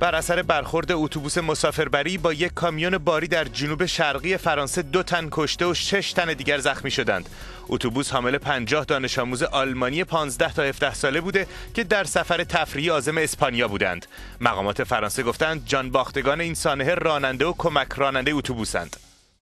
بر اثر برخورد اتوبوس مسافربری با یک کامیون باری در جنوب شرقی فرانسه دو تن کشته و شش تن دیگر زخمی شدند. اتوبوس حامل 50 دانش آموز آلمانی 15 تا 17 ساله بوده که در سفر تفریحی عازم اسپانیا بودند. مقامات فرانسه گفتند جان باختگان این سانحه راننده و کمک راننده اتوبوسند.